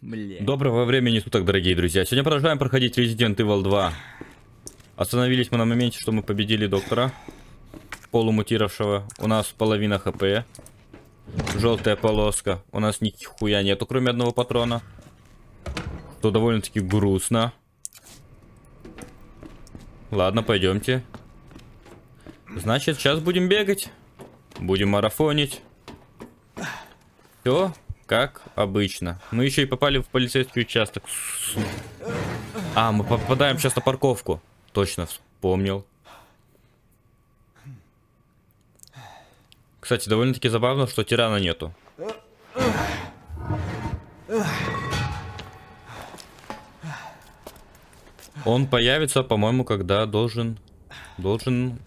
Бля. Доброго времени суток, дорогие друзья. Сегодня продолжаем проходить Resident Evil 2. Остановились мы на моменте, что мы победили доктора, полумутировавшего. У нас половина хп. Желтая полоска. У нас нихуя нету, кроме одного патрона. Что довольно-таки грустно. Ладно, пойдемте. Значит, сейчас будем бегать. Будем марафонить. Все как обычно. Мы еще и попали в полицейский участок. А, мы попадаем сейчас на парковку. Точно вспомнил. Кстати, довольно-таки забавно, что тирана нету. Он появится, по-моему, когда должен... Должен...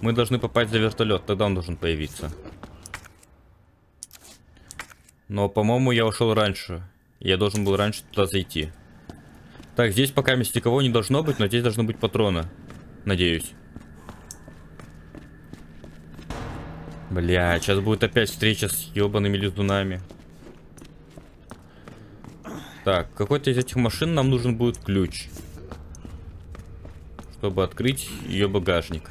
Мы должны попасть за вертолет, тогда он должен появиться. Но, по-моему, я ушел раньше. Я должен был раньше туда зайти. Так, здесь пока мест никого не должно быть, но здесь должны быть патроны. Надеюсь. Бля, сейчас будет опять встреча с ебаными лизунами. Так, какой-то из этих машин нам нужен будет ключ. Чтобы открыть ее багажник.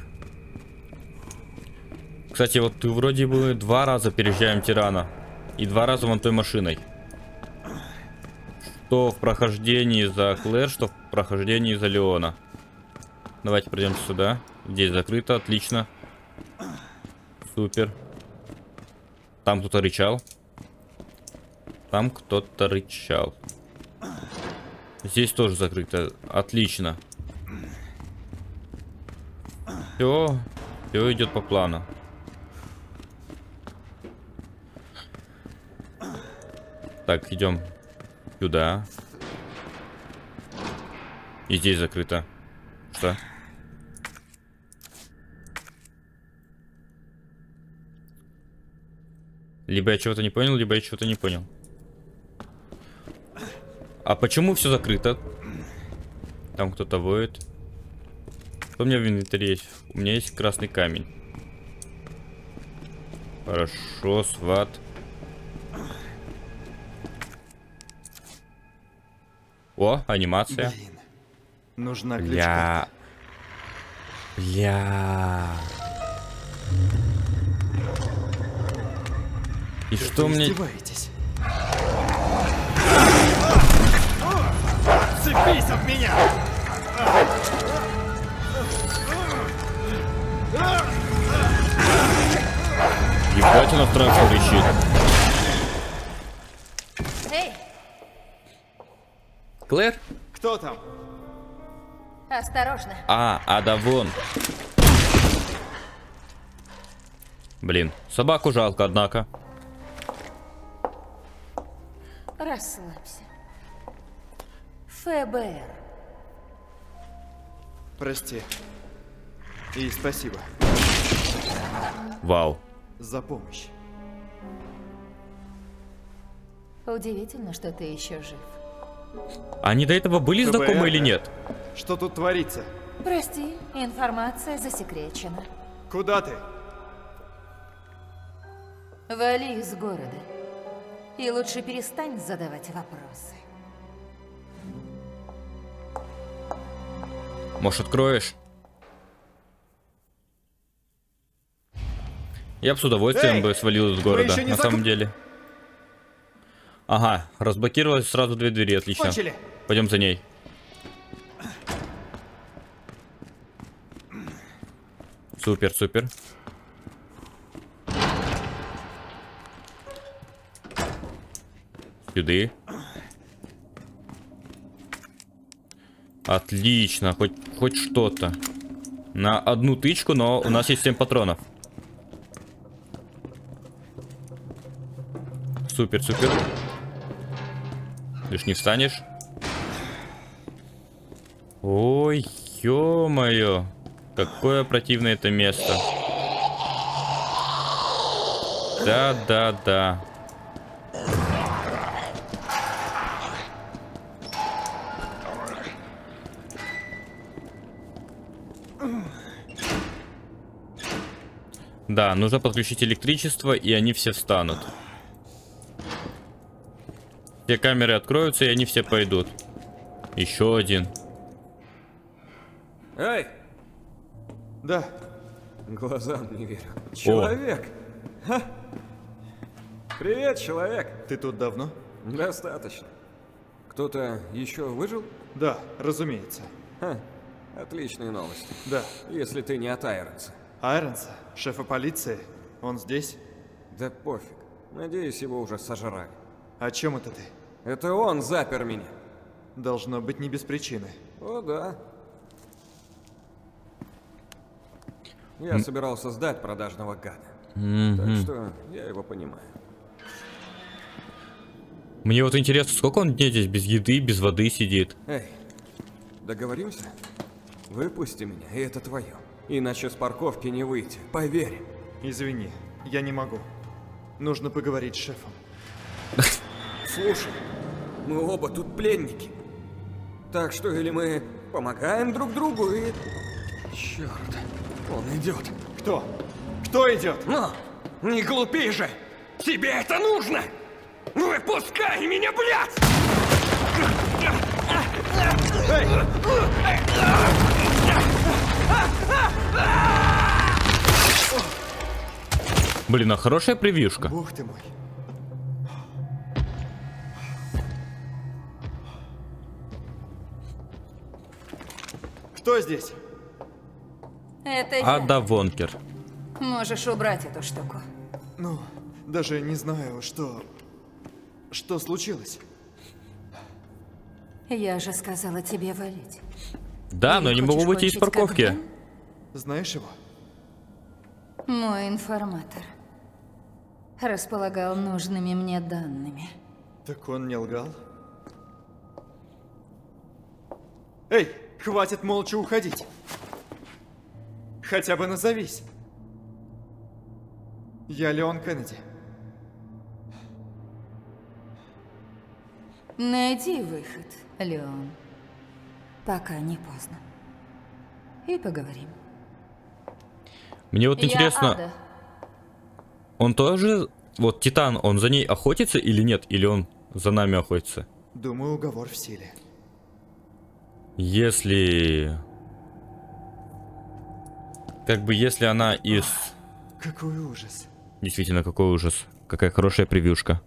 Кстати, вот ты вроде бы два раза переезжаем тирана. И два раза вон той машиной. Что в прохождении за Клэр, что в прохождении за Леона. Давайте пройдем сюда. Здесь закрыто, отлично. Супер. Там кто-то рычал. Там кто-то рычал. Здесь тоже закрыто. Отлично. Все. Все идет по плану. Так, идем сюда. И здесь закрыто. Что? Либо я чего-то не понял, либо я чего-то не понял. А почему все закрыто? Там кто-то воет. Что у меня в инвентаре есть? У меня есть красный камень. Хорошо, сват. О, анимация. Блин. Нужна. Бля. Бля. И что мне... Издеваетесь? Цепись от меня! Ебать, она страшно кричит. Эй, Клэр? Кто там? осторожно. А, а да вон. Блин, собаку жалко, однако. Расслабься. ФБР. Прости. И спасибо Вау. за помощь. Удивительно, что ты еще жив. Они до этого были ФБР, знакомы или нет? Что тут творится? Прости, информация засекречена. Куда ты? Вали из города. И лучше перестань задавать вопросы. Может, откроешь? Я бы с удовольствием Эй, бы свалил из города, на закон- самом деле. Ага, разблокировалось сразу две двери, отлично. Кончили. Пойдем за ней. Супер, супер. Сюда. Отлично, хоть, хоть что-то. На одну тычку, но у нас есть 7 патронов. Супер, супер. Ты ж не встанешь. Ой, ё-моё. Какое противное это место. Да, да, да. Да, нужно подключить электричество, и они все встанут. Все камеры откроются, и они все пойдут. Еще один. Эй! Да, Глазам не верю. Человек! Ха! Привет, человек! ты тут давно? Достаточно. Кто-то еще выжил? Да, разумеется. Ха, отличные новости. Да. Если ты не от Айронса. Айронса, шефа полиции, он здесь? Да пофиг. Надеюсь, его уже сожрали. О чем это ты? Это он запер меня. Должно быть не без причины. О, да. Я собирался сдать продажного гада. Так что я его понимаю. Мне вот интересно, сколько он дней здесь без еды, без воды сидит? Эй, договоримся? Выпусти меня, и это твое. Иначе с парковки не выйти, поверь. Извини, я не могу. Нужно поговорить с шефом. Слушай, мы оба тут пленники. Так что или мы помогаем друг другу и... Черт, он идет. Кто? Кто идет? Но, не глупи же! Тебе это нужно! Выпускай меня, блядь! Блин, а хорошая превьюшка. Бог ты мой. Кто здесь? Это я. Ада Вонкер. Можешь убрать эту штуку. Ну, даже не знаю, что... Что случилось? Я же сказала тебе валить. Да, но я не могу выйти из парковки. Знаешь его? Мой информатор. Располагал нужными мне данными. Так он не лгал? Эй, хватит молча уходить. Хотя бы назовись. Я Леон Кеннеди. Найди выход, Леон. Пока не поздно. И поговорим. Мне вот Я интересно, Ада. он тоже... Вот Титан, он за ней охотится или нет? Или он за нами охотится? Думаю, уговор в силе. Если... Как бы если она из... Какой ужас. Действительно, какой ужас. Какая хорошая превьюшка.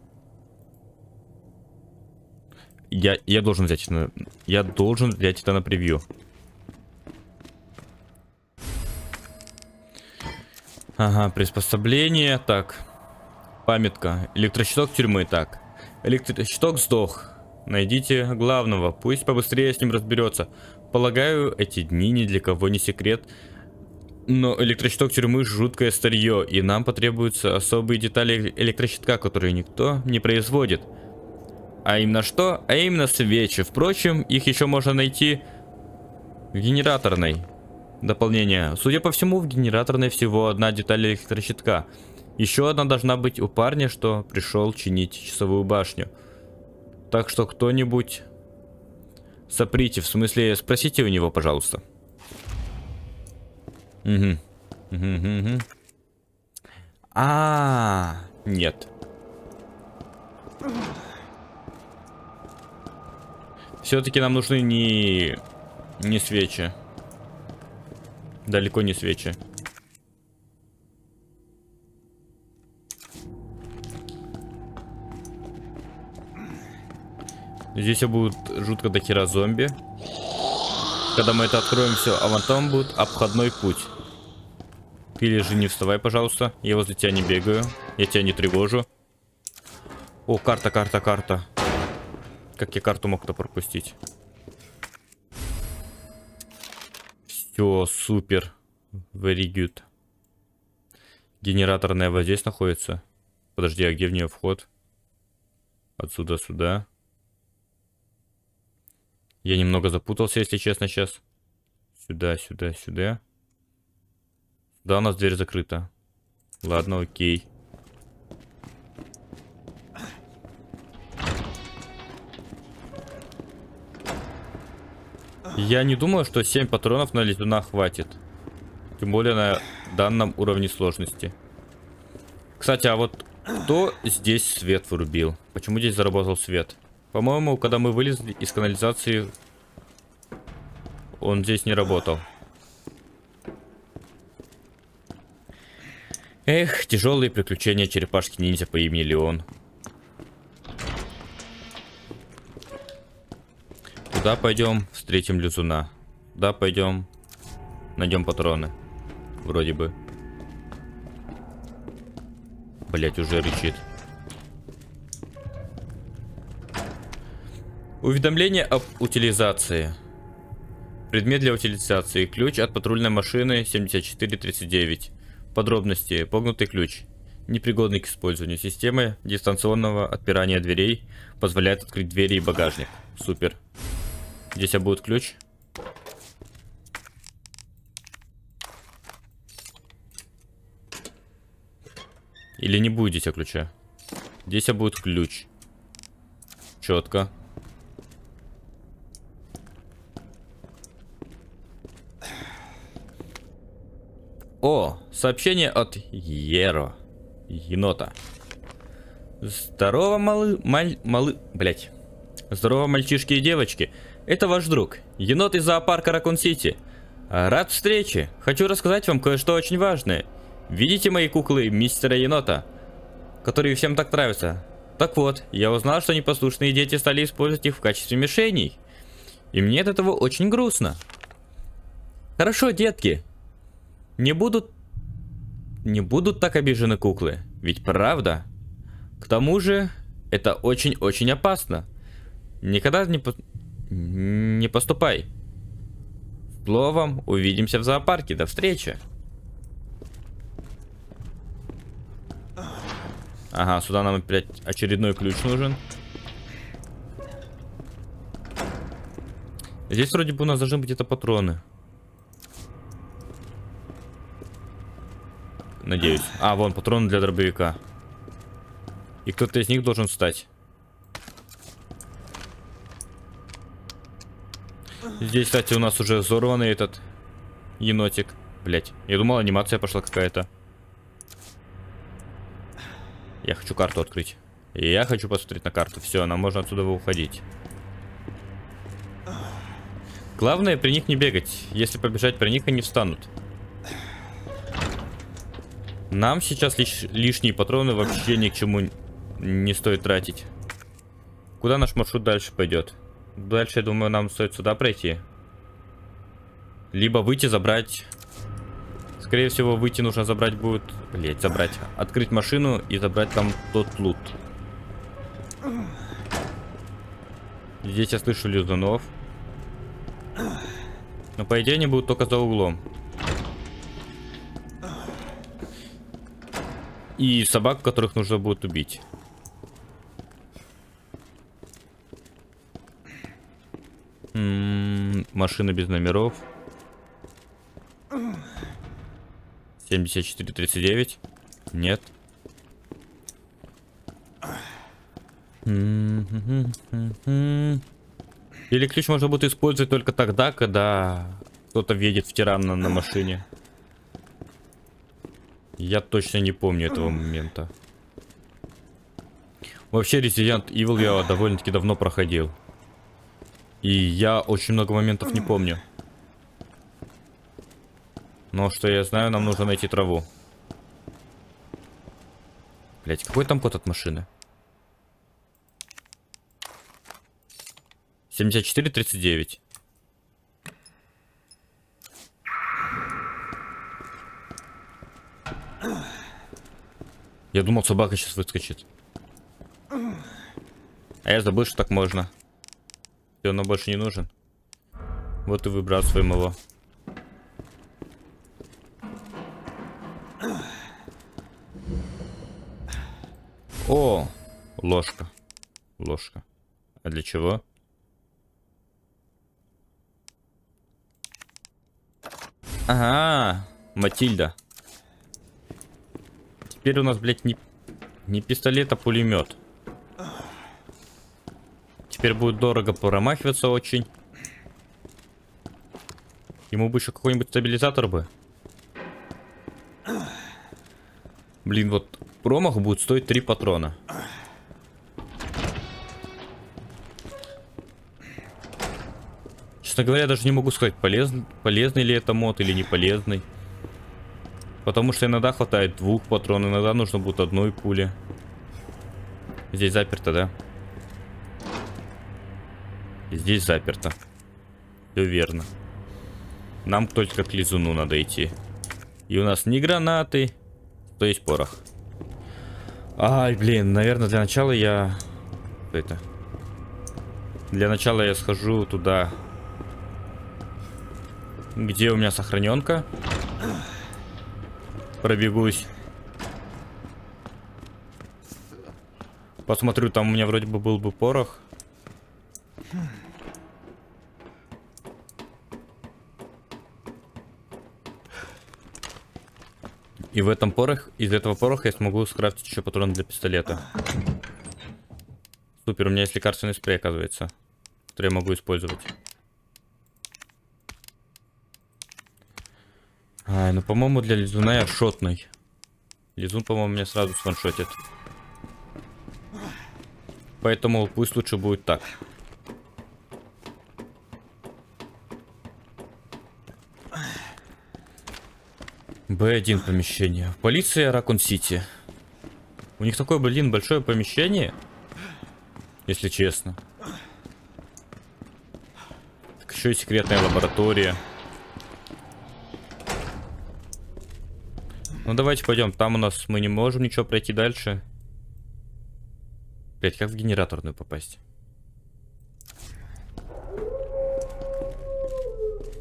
Я, я должен взять это на... Я должен взять это на превью. Ага, приспособление. Так. Памятка. Электрощиток тюрьмы. Так. Электрощиток сдох. Найдите главного. Пусть побыстрее с ним разберется. Полагаю, это ни для кого не секрет. Но электрощиток тюрьмы жуткое старье, и нам потребуются особые детали электрощитка, которые никто не производит. А именно что? А именно свечи. Впрочем, их еще можно найти в генераторной. Дополнение. Судя по всему, в генераторной всего одна деталь электрощитка. Еще одна должна быть у парня, что пришел чинить часовую башню. Так что кто-нибудь... Соприте, в смысле, спросите у него, пожалуйста. Угу. Угу, угу. А, нет. Все-таки нам нужны не не свечи. Далеко не свечи. Здесь будут жутко до хера зомби. Когда мы это откроем, все, а вот там будет обходной путь. Ты лежи, не вставай, пожалуйста. Я возле тебя не бегаю. Я тебя не тревожу. О, карта, карта, карта. Как я карту мог-то пропустить? Все, супер. Very good. Генераторная вот здесь находится. Подожди, а где в нее вход? Отсюда сюда. Я немного запутался, если честно, сейчас. Сюда, сюда, сюда. Да, у нас дверь закрыта. Ладно, окей. Я не думаю, что 7 патронов на летуна хватит. Тем более на данном уровне сложности. Кстати, а вот кто здесь свет вырубил? Почему здесь заработал свет? По-моему, когда мы вылезли из канализации, он здесь не работал. Эх, тяжелые приключения черепашки-ниндзя по имени Леон. Куда пойдем? Встретим Лизуна. Да, пойдем. Найдем патроны. Вроде бы. Блять, уже рычит. Уведомление об утилизации. Предмет для утилизации. Ключ от патрульной машины 7439. Подробности. Погнутый ключ. Непригодный к использованию. Системы дистанционного отпирания дверей позволяет открыть двери и багажник. Супер. Здесь будет ключ. Или не будет здесь ключа? Здесь будет ключ. Четко. О, сообщение от Еро. Енота. Здорово, малы... Маль... Малы... Блять. Здорово, мальчишки и девочки. Это ваш друг. Енот из зоопарка Ракун-Сити. Рад встрече. Хочу рассказать вам кое-что очень важное. Видите мои куклы мистера Енота? Которые всем так нравятся. Так вот, я узнал, что непослушные дети стали использовать их в качестве мишеней. И мне от этого очень грустно. Хорошо, детки, не будут... Не будут так обижены куклы. Ведь правда? К тому же, это очень-очень опасно. Никогда не, по... не поступай. Словом, увидимся в зоопарке. До встречи. Ага, сюда нам опять очередной ключ нужен. Здесь вроде бы у нас должны быть это патроны. Надеюсь. А, вон, патроны для дробовика. И кто-то из них должен встать. Здесь, кстати, у нас уже взорванный этот енотик. Блять, я думал, анимация пошла какая-то. Я хочу карту открыть. Я хочу посмотреть на карту. Все, нам можно отсюда уходить. Главное при них не бегать. Если побежать при них, они встанут. Нам сейчас лиш лишние патроны вообще ни к чему не стоит тратить. Куда наш маршрут дальше пойдет? Дальше, я думаю, нам стоит сюда пройти. Либо выйти, забрать... Скорее всего, выйти нужно забрать будет... Блять, забрать. Открыть машину и забрать там тот лут. Здесь я слышу лизунов. Но по идее они будут только за углом. И собак, которых нужно будет убить. М -м, машина без номеров. 7439. Нет. Или ключ можно будет использовать только тогда, когда кто-то въедет в тирана на машине. Я точно не помню этого момента. Вообще Resident Evil я довольно-таки давно проходил. И я очень много моментов не помню. Но что я знаю, нам нужно найти траву. Блять, какой там код от машины? 7439. Я думал, собака сейчас выскочит. А я забыл, что так можно. И он нам больше не нужен. Вот и выбрасываем его. О, ложка. Ложка. А для чего? Ага, Матильда. Теперь у нас, блядь, не, не пистолет, а пулемет. Теперь будет дорого промахиваться очень. Ему бы еще какой-нибудь стабилизатор бы. Блин, вот промах будет стоить три патрона. Честно говоря, даже не могу сказать, полезный полезный ли это мод или не полезный. Потому что иногда хватает двух патронов, иногда нужно будет одной пули. Здесь заперто, да? Здесь заперто. Все верно. Нам только к лизуну надо идти. И у нас не гранаты, то есть порох. Ай, блин, наверное, для начала я... Что это? Для начала я схожу туда, где у меня сохраненка. Пробегусь. Посмотрю, там у меня вроде бы был бы порох. И в этом порох, из этого пороха я смогу скрафтить еще патрон для пистолета. Супер, у меня есть лекарственный спрей, оказывается. Который я могу использовать. Ай, ну по-моему для лизуна я шотный. Лизун, по-моему, меня сразу сваншотит. Поэтому пусть лучше будет так. Б1 помещение. Полиция Ракун Сити. У них такое, блин, большое помещение. Если честно. Так еще и секретная лаборатория. Ну давайте пойдем. Там у нас мы не можем ничего пройти дальше. Блять, как в генераторную попасть?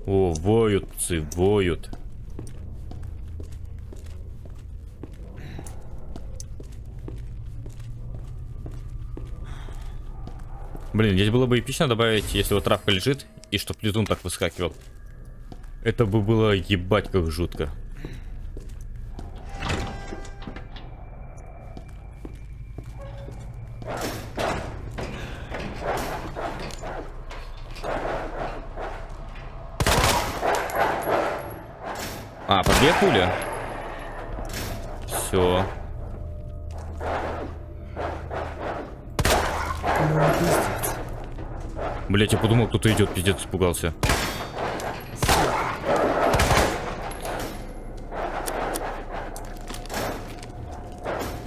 О, воют, псы, воют. Блин, здесь было бы эпично добавить, если вот травка лежит, и чтоб летун так выскакивал. Это бы было ебать как жутко. Идет, пиздец, испугался.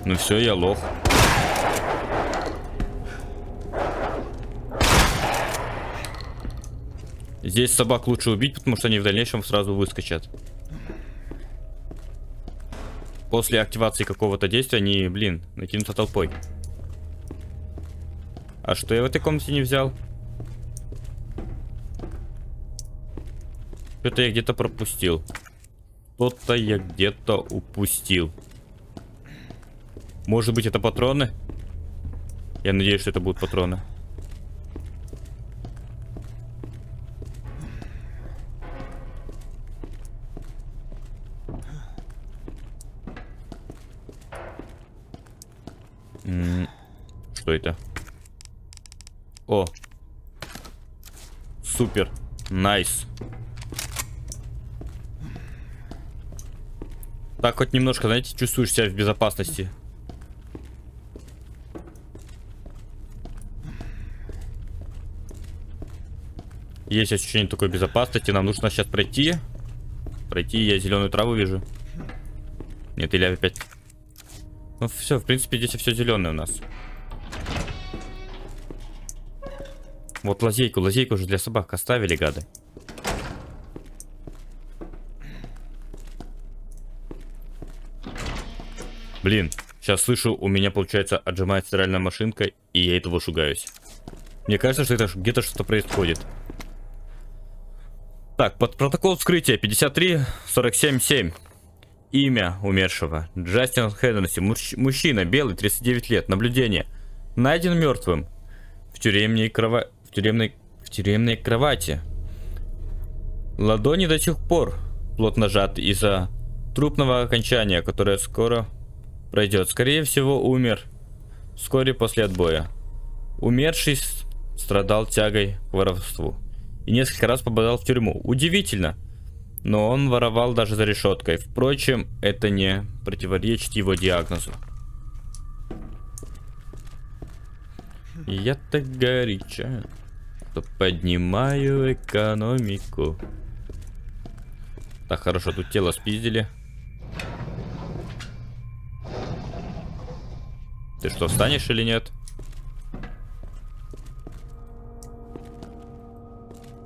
Ну все, я лох. Здесь собак лучше убить, потому что они в дальнейшем сразу выскочат. После активации какого-то действия они, блин, накинутся толпой. А что я в этой комнате не взял? Что-то я где-то пропустил. Что-то я где-то упустил. Может быть, это патроны? Я надеюсь, что это будут патроны. Что это? О. Супер. Nice. Так хоть немножко, знаете, чувствуешь себя в безопасности. Есть ощущение такой безопасности. Нам нужно сейчас пройти. Пройти, я зеленую траву вижу. Нет, или опять... Ну все, в принципе, здесь все зеленое у нас. Вот лазейку, лазейку уже для собак оставили, гады. Блин, сейчас слышу, у меня, получается, отжимает стиральная машинка, и я этого шугаюсь. Мне кажется, что это где-то что-то происходит. Так, под протокол вскрытия 53-47-7. Имя умершего. Джастин Хеденси. Мужч мужчина, белый, 39 лет. Наблюдение. Найден мертвым. В тюремной, крова... в тюремной... в тюремной кровати. Ладони до сих пор плотно сжаты из-за трупного окончания, которое скоро пройдет. Скорее всего, умер вскоре после отбоя. Умерший страдал тягой к воровству и несколько раз попадал в тюрьму. Удивительно, но он воровал даже за решеткой. Впрочем, это не противоречит его диагнозу. Я так горяча. Поднимаю экономику. Так, хорошо, тут тело спиздили. Ты что, встанешь или нет?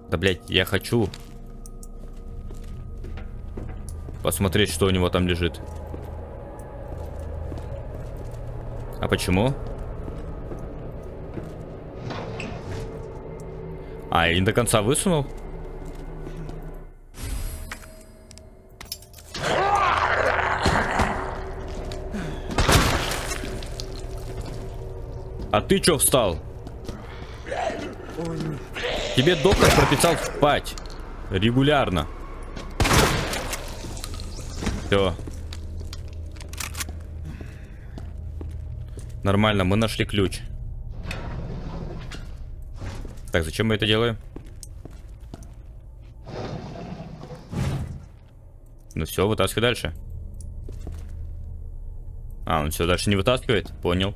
Да, блядь, я хочу посмотреть, что у него там лежит. А почему? А, я не до конца высунул? А ты чё встал? Тебе доктор прописал спать. Регулярно. Все. Нормально, мы нашли ключ. Так, зачем мы это делаем? Ну все, вытаскивай дальше. А, он все дальше не вытаскивает? Понял.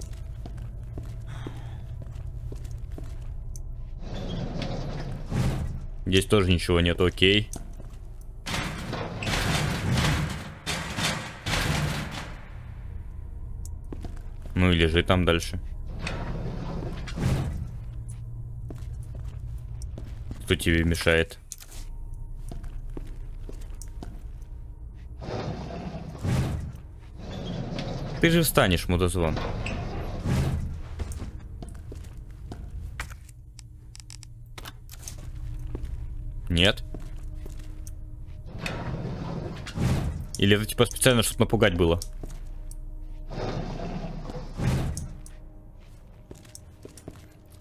Здесь тоже ничего нет, окей. Ну и лежи там дальше. Кто тебе мешает? Ты же встанешь, мудозвон. Или это типа специально, чтобы напугать было?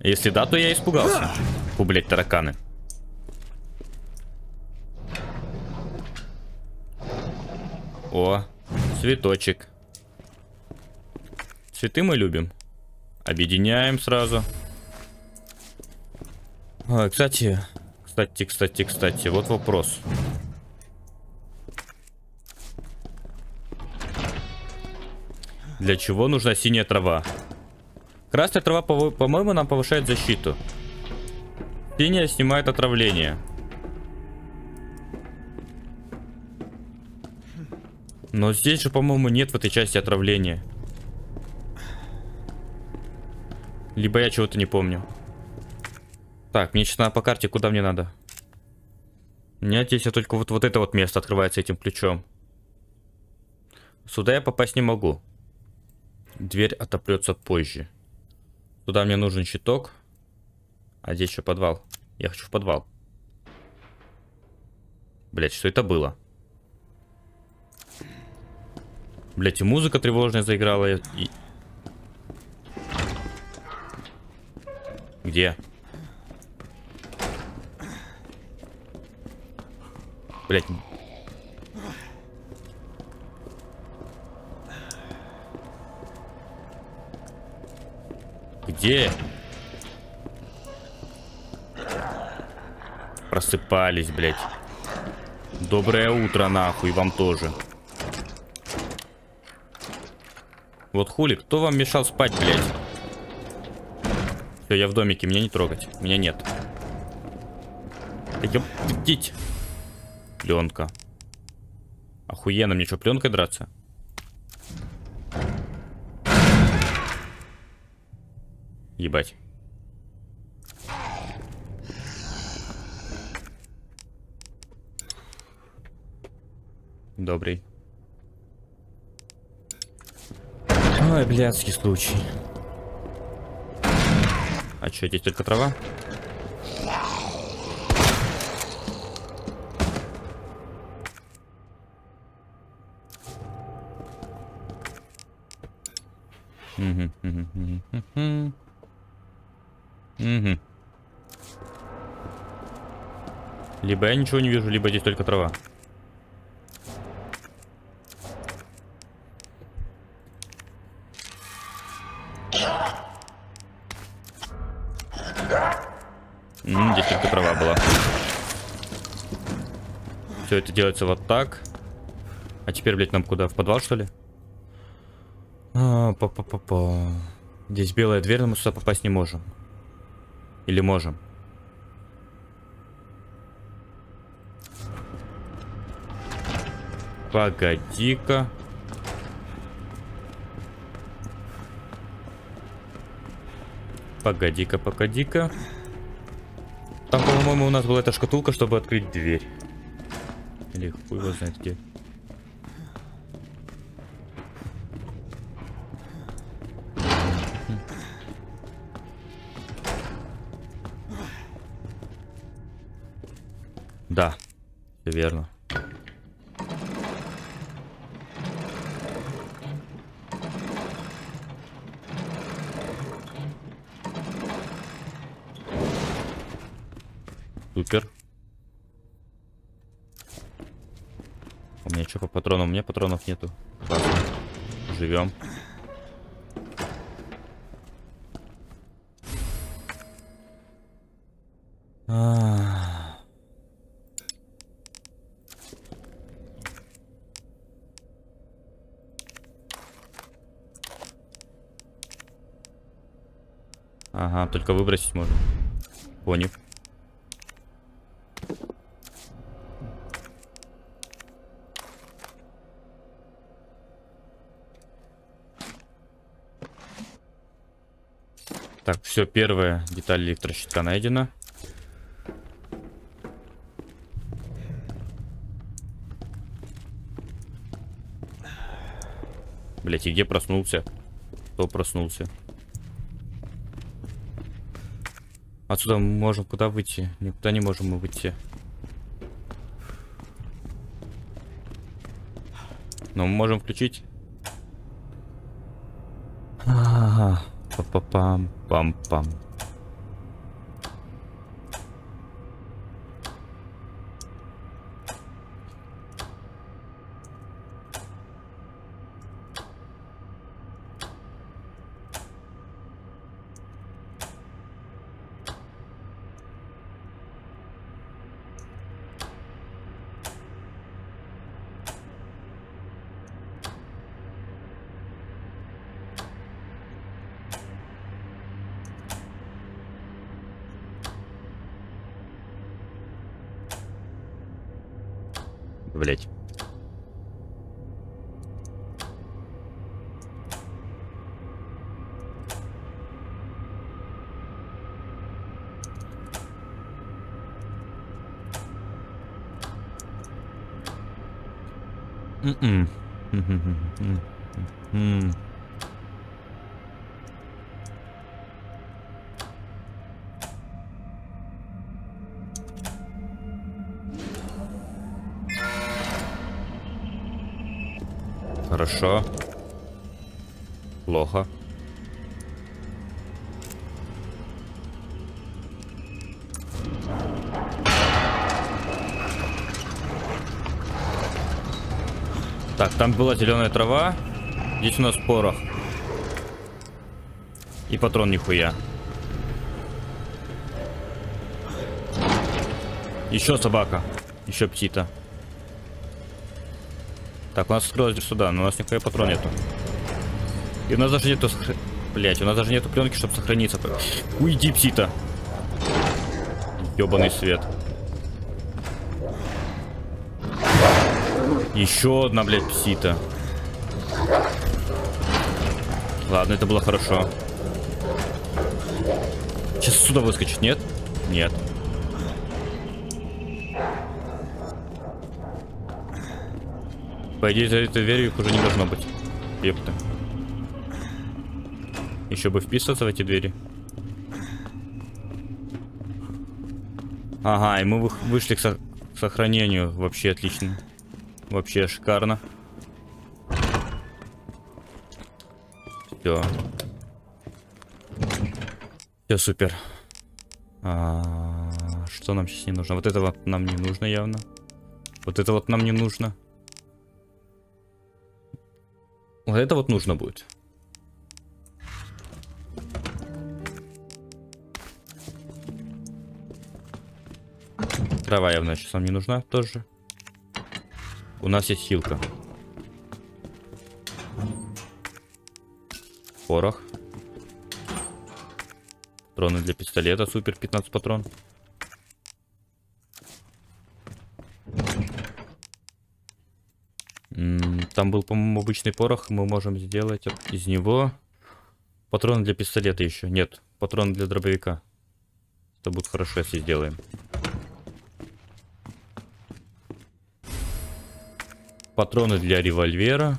Если да, то я испугался. Фу, блядь, тараканы. О, цветочек. Цветы мы любим. Объединяем сразу. А, кстати, кстати, кстати, кстати, вот вопрос. Для чего нужна синяя трава? Красная трава, по-моему, нам повышает защиту. Синяя снимает отравление. Но здесь же, по-моему, нет в этой части отравления. Либо я чего-то не помню. Так, мне сейчас надо по карте, куда мне надо? У меня здесь только вот, вот это вот место открывается этим ключом. Сюда я попасть не могу. Дверь отопрется позже. Туда мне нужен щиток. А здесь еще подвал. Я хочу в подвал. Блять, что это было? Блять, и музыка тревожная заиграла. И... Где? Блять. Где? Просыпались, блядь. Доброе утро, нахуй, вам тоже. Вот хули, кто вам мешал спать, блядь? Все, я в домике, меня не трогать. Меня нет. Да ёптить. Пленка. Охуенно, мне что, пленкой драться? Ебать. Добрый. Ой, блядский случай. А что, здесь только трава? Угу, угу, угу, угу. Угу. Либо я ничего не вижу, либо здесь только трава. М здесь только трава была. Все это делается вот так. А теперь, блядь, нам куда? В подвал, что ли? А, па -па -па -па. Здесь белая дверь, но мы сюда попасть не можем. Или можем? Погоди-ка. Погоди-ка, погоди-ка. Там, по-моему, у нас была эта шкатулка, чтобы открыть дверь. Или его знает где. Да, верно. Супер. У меня что по патронам? У меня патронов нету. Живем. Только выбросить можно. Понял. Так, все, первая деталь электрощитка найдена. Блять, и где проснулся? Кто проснулся? Отсюда мы можем куда выйти? Никуда не можем мы выйти. Но мы можем включить. Ага. Па-па-пам, пам-пам. Блять. Так, там была зеленая трава. Здесь у нас порох. И патрон нихуя. Еще собака. Еще птита. Так, у нас дверь сюда, но у нас никакой патрон нету. И у нас даже нету... Блять, у нас даже нету пленки, чтобы сохраниться. Уйди, птита. Ёбаный свет. Еще одна, блядь, псита. Ладно, это было хорошо. Сейчас сюда выскочит, нет? Нет. По идее, за этой дверью их уже не должно быть. Ёпта. Еще бы вписываться в эти двери. Ага, и мы вы- вышли к сохранению. Вообще отлично. Вообще шикарно. Все. Все супер. А, что нам сейчас не нужно? Вот это вот нам не нужно явно. Вот это вот нам не нужно. Вот это вот нужно будет. Трава явно сейчас нам не нужна тоже. У нас есть хилка. Порох. Патроны для пистолета. Супер, 15 патрон. Там был, по-моему, обычный порох. Мы можем сделать из него патроны для пистолета еще. Нет, патроны для дробовика. Это будет хорошо, если сделаем. Патроны для револьвера.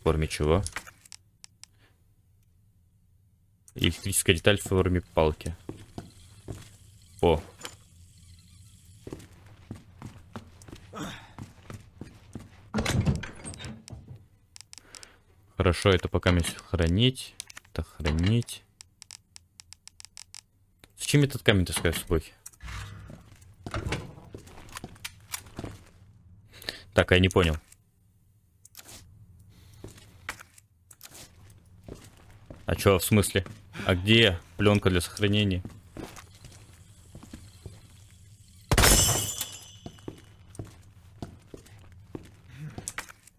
В форме чего? Электрическая деталь в форме палки. О. Хорошо, это пока мне хранить. Это хранить. Зачем этот камень таскаю с собой? Так, я не понял. А чё, в смысле? А где пленка для сохранения?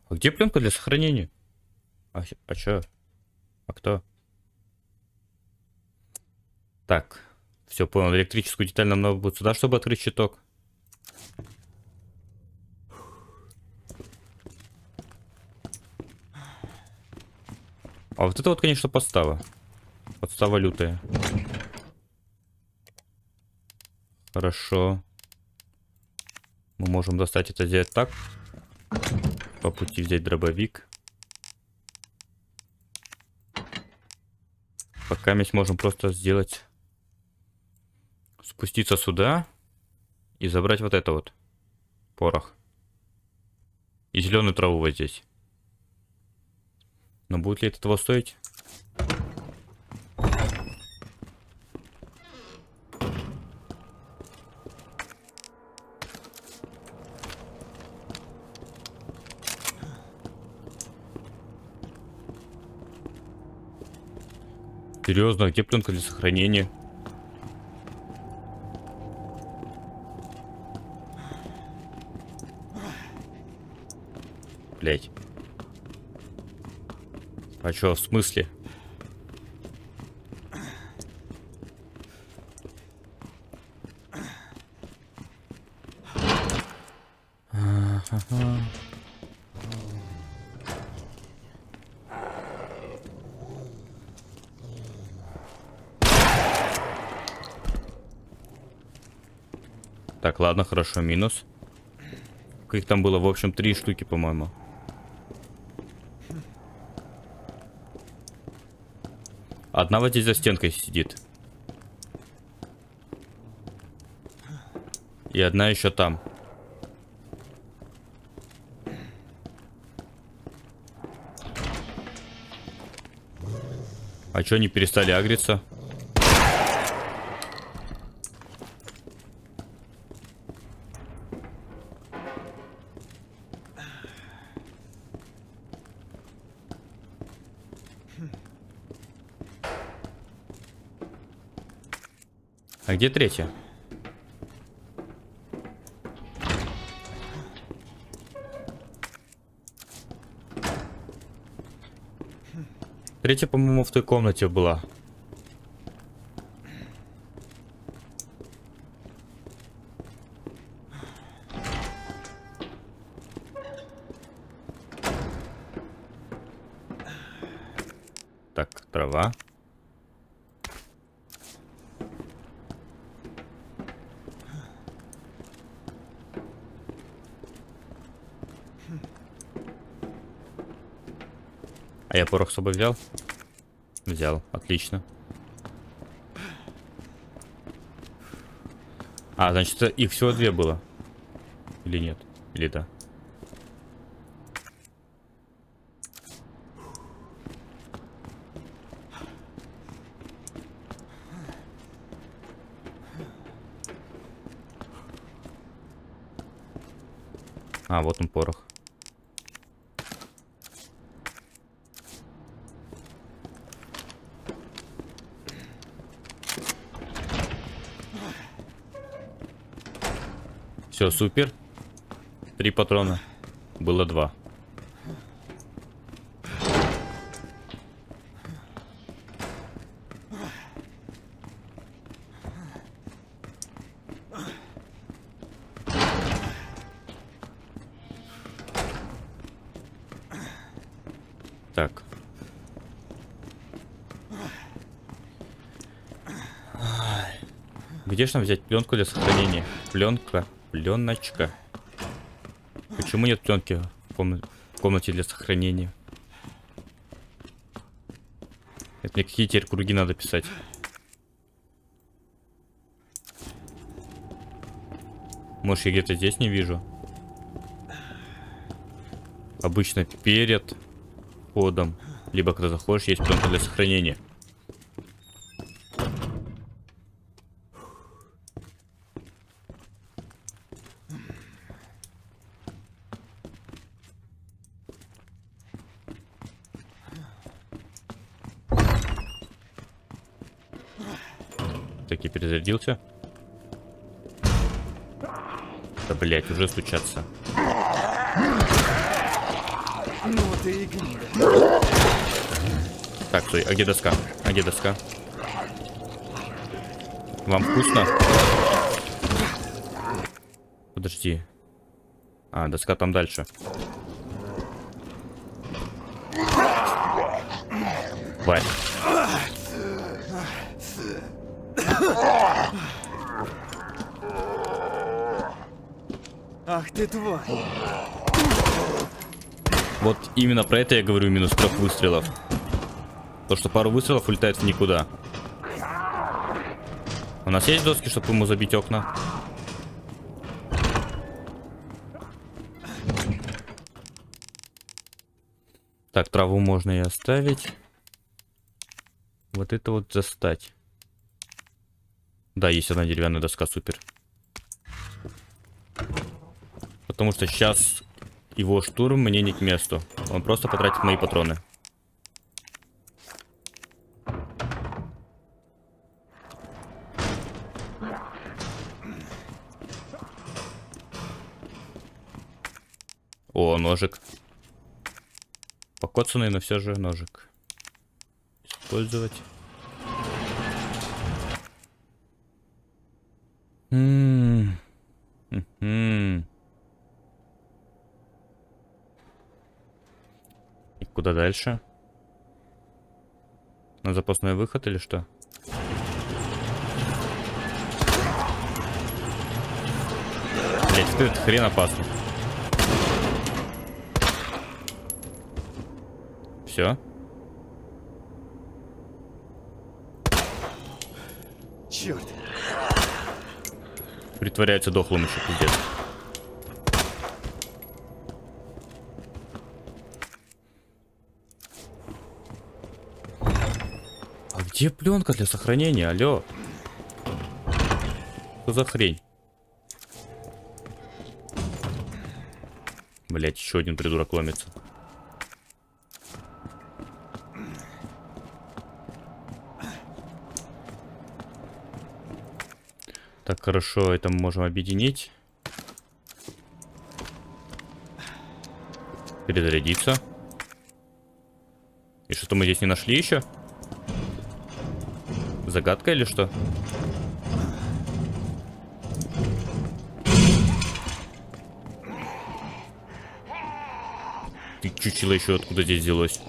А где пленка для сохранения? А, а чё? А кто? Так, все понял. Электрическую деталь нам надо будет сюда, чтобы открыть щиток. А вот это вот, конечно, подстава. Подстава лютая. Хорошо. Мы можем достать это сделать так. По пути взять дробовик. Пока мы можем просто сделать... Спуститься сюда. И забрать вот это вот. Порох. И зеленую траву вот здесь. Но будет ли это того стоить? Серьезно, где пленка для сохранения? Блять. А чё, в смысле? Так, ладно, хорошо, минус. Их там было, в общем, три штуки, по-моему. Одна вот здесь за стенкой сидит. И одна еще там. А чё они перестали агриться? Где третья? Третья, по-моему, в той комнате была. Так, трава. А я порох с собой взял? Взял, отлично. А, значит, их всего две было. Или нет? Или да? А, вот он порох. Все, супер. Три патрона. Было два. Так. Где же нам взять пленку для сохранения? Пленка пленочка. Почему нет пленки в, комна- в комнате для сохранения? Это мне какие теперь круги надо писать? Может, я где-то здесь не вижу? Обычно перед входом, либо когда заходишь, есть пленка для сохранения. Таки перезарядился. Да, блять, уже стучаться. Ну ты и. Так, стой, а где доска? А где доска? Вам вкусно? Подожди. А, доска там дальше. Тварь. Ты тварь. Вот именно про это я говорю минус трех выстрелов. То, что пару выстрелов улетает в никуда. У нас есть доски, чтобы ему забить окна? Так, траву можно и оставить. Вот это вот застать. Да, есть одна деревянная доска, супер. Потому что сейчас его штурм мне не к месту. Он просто потратит мои патроны. О, ножик. Покоцанный, но все же ножик. Использовать. М, мгм. И куда дальше? На запасной выход или что? Блять, ты это хрен опасно. Все? Черт. Притворяется дохлым еще, пиздец. Где пленка для сохранения? Алло. Что за хрень? Блять, еще один придурок ломится. Так, хорошо, это мы можем объединить. Перезарядиться. И что-то мы здесь не нашли еще? Загадка или что? Ты чучело еще откуда здесь взялось?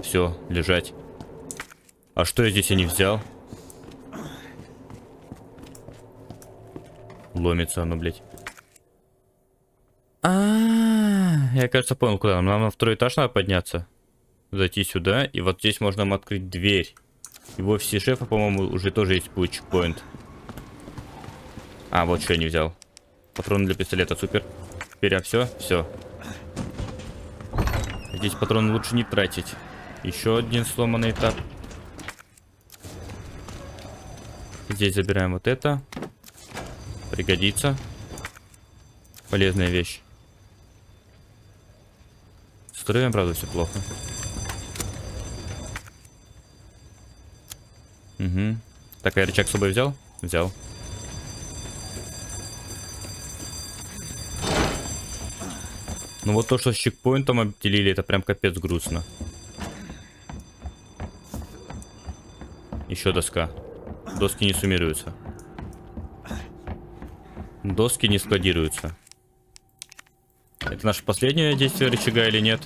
Все, лежать. А что я здесь и не взял? Ломится оно, блядь. А, -а, а, я кажется понял, куда нам. Нам на второй этаж надо подняться. Зайти сюда, и вот здесь можно нам открыть дверь. И в офисе шефа, по-моему, уже тоже есть будет чекпоинт. А, вот что я не взял. Патроны для пистолета, супер. Теперь, а все? Все. Здесь патроны лучше не тратить. Еще один сломанный этап. Здесь забираем вот это. Пригодится. Полезная вещь. Строим, правда, все плохо. Угу. Так, я рычаг с собой взял? Взял. Ну вот то, что с чекпоинтом обделили, это прям капец грустно. Еще доска. Доски не суммируются. Доски не складируются. Это наше последнее действие рычага или нет?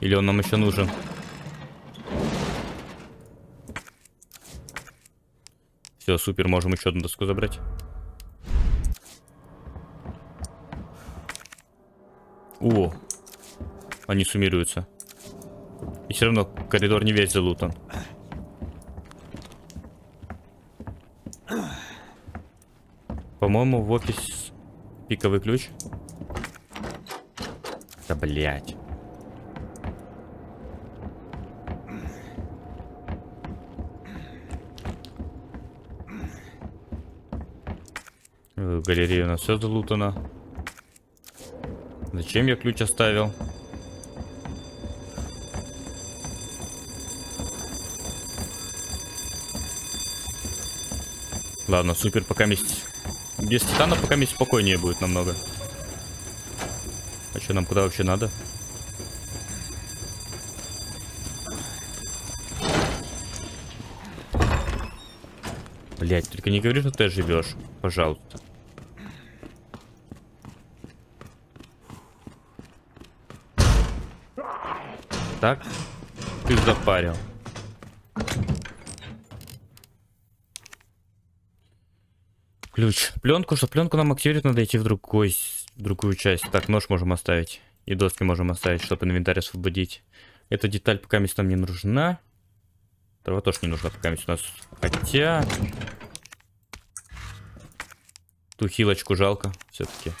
Или он нам еще нужен? Все, супер, можем еще одну доску забрать. О, они суммируются. И все равно коридор не весь залутан. По-моему, в офис пиковый ключ. Да блять. В галерее у нас все залутано. Зачем я ключ оставил? Ладно, супер, пока месть... Без титана пока месть спокойнее будет намного. А что, нам куда вообще надо? Блять, только не говори, что ты живешь. Пожалуйста. Так, ты запарил. Ключ. Пленку, что пленку нам активировать, надо идти в другой, в другую часть. Так, нож можем оставить. И доски можем оставить, чтобы инвентарь освободить. Эта деталь пока мест нам не нужна. Трава тоже не нужна пока у нас. Хотя... Ту хилочку жалко все-таки.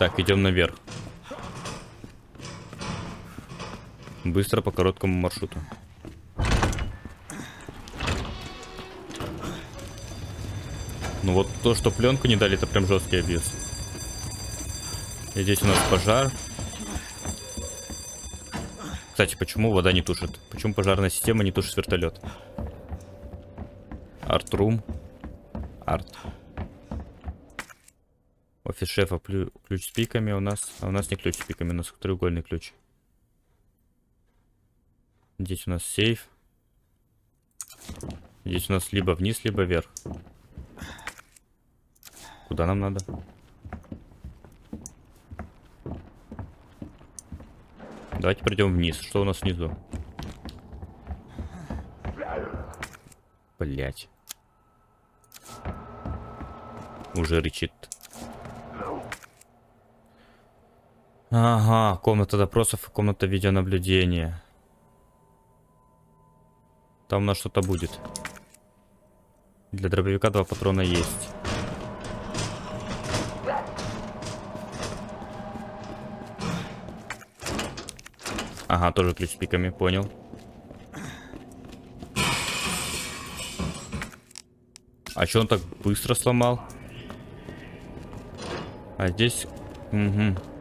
Так, идем наверх. Быстро по короткому маршруту. Ну вот то, что пленку не дали, это прям жесткий абьюз. И здесь у нас пожар. Кстати, почему вода не тушит? Почему пожарная система не тушит вертолет? Артрум. Арт. Офис шефа ключ с пиками у нас. А у нас не ключ с пиками, у нас треугольный ключ. Здесь у нас сейф. Здесь у нас либо вниз, либо вверх. Куда нам надо? Давайте пройдем вниз. Что у нас внизу? Блять. Уже рычит. Ага, комната допросов и комната видеонаблюдения. Там у нас что-то будет. Для дробовика два патрона есть. Ага, тоже ключ с пиками, понял. А что он так быстро сломал? А здесь... Угу.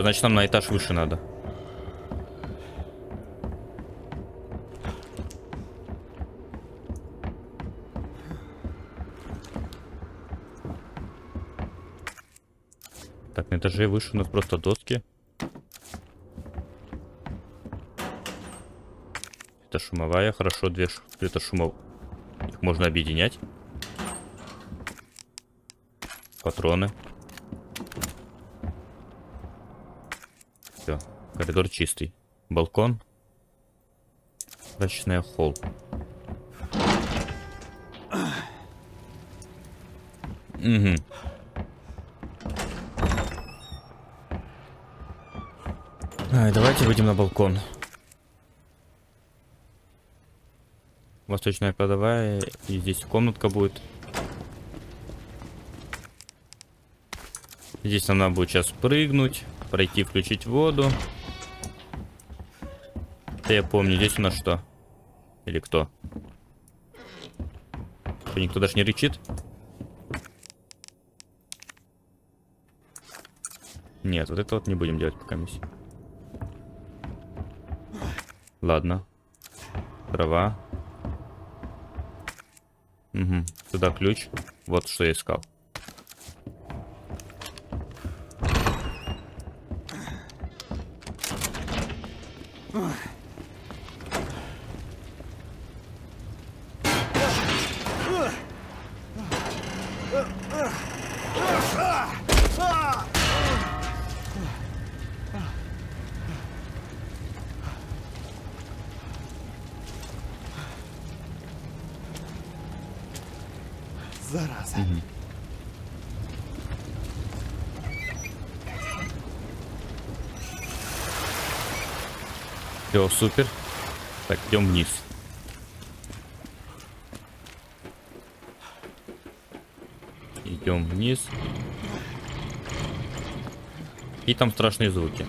Значит нам на этаж выше надо. Так, на этаже выше у нас просто доски. Это шумовая, хорошо, две это шумов. Их можно объединять. Патроны. Коридор чистый. Балкон. Прачечная холл. Угу. Ай, давайте выйдем на балкон. Восточная кладовая. И здесь комнатка будет. Здесь нам надо будет сейчас прыгнуть, пройти, включить воду. Это я помню. Здесь у нас что? Или кто? Что, никто даже не рычит? Нет, вот это вот не будем делать пока миссию. Ладно. Трава. Угу. Сюда ключ. Вот что я искал. Супер. Так, идем вниз. Идем вниз. И там страшные звуки.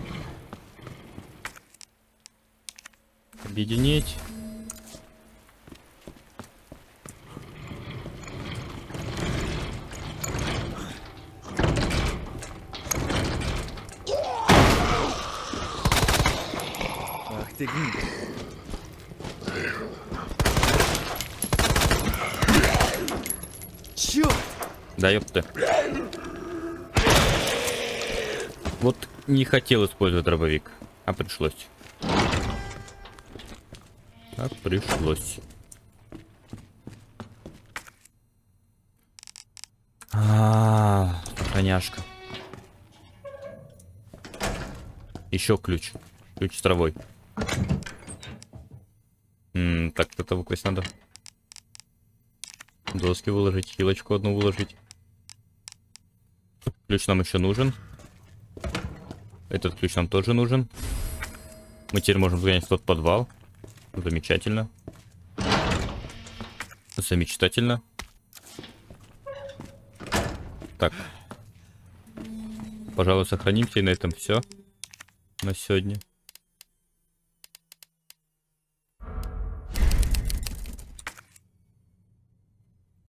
Объединить. Ах ты гнида. Чёрт! Да ёпты. Вот не хотел использовать дробовик, а пришлось. А пришлось. А, коняшка. Еще ключ. Ключ с травой. М, так, это выкласть надо. Доски выложить, хилочку одну выложить. Ключ нам еще нужен. Этот ключ нам тоже нужен. Мы теперь можем сгонять в тот подвал. Замечательно. Замечательно. Так. Пожалуй, сохранимся и на этом все. На сегодня.